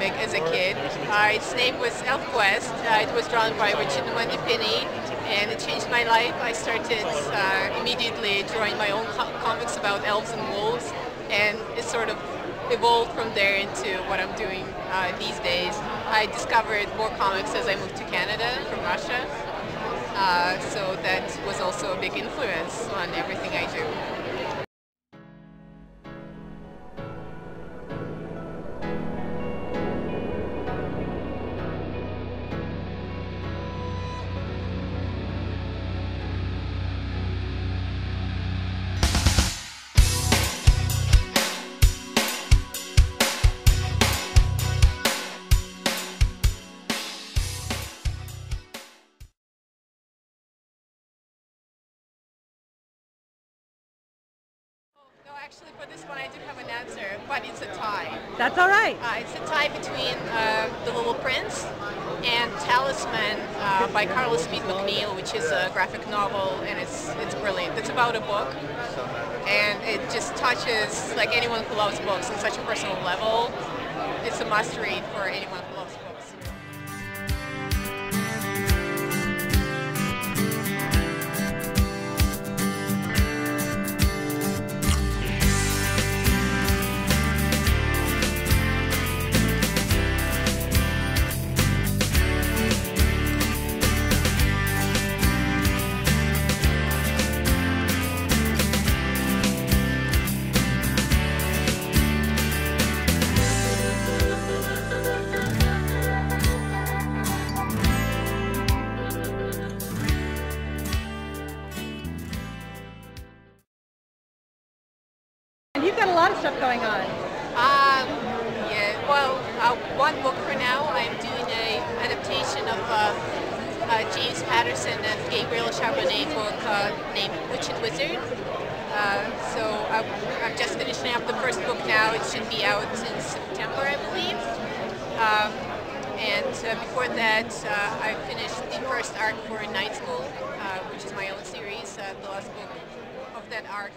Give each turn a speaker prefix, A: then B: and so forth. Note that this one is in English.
A: did. Uh, its name was ElfQuest. Uh, it was drawn by Richard and Wendy Pini, and it changed my life. I started uh, immediately drawing my own co comics about elves and wolves, and it sort of evolved from there into what I'm doing uh, these days. I discovered more comics as I moved to Canada from Russia, uh, so that was also a big influence on everything I do. Actually, for this one, I do have an answer, but it's a tie.
B: That's all right.
A: Uh, it's a tie between uh, The Little Prince and Talisman uh, by Carla Speed McNeil, which is a graphic novel, and it's it's brilliant. It's about a book, and it just touches like anyone who loves books on such a personal level. It's a must read for anyone who loves books.
B: Got a lot of stuff going on.
A: Um, yeah, well, uh, one book for now. I'm doing a adaptation of uh, uh, James Patterson and Gabriel Charbonnet book uh, named Witch and Wizard. Uh, so I'm, I'm just finishing up the first book now. It should be out in September, I believe. Um, and uh, before that, I finished the first arc for Night School, which is my own series. The last book of that arc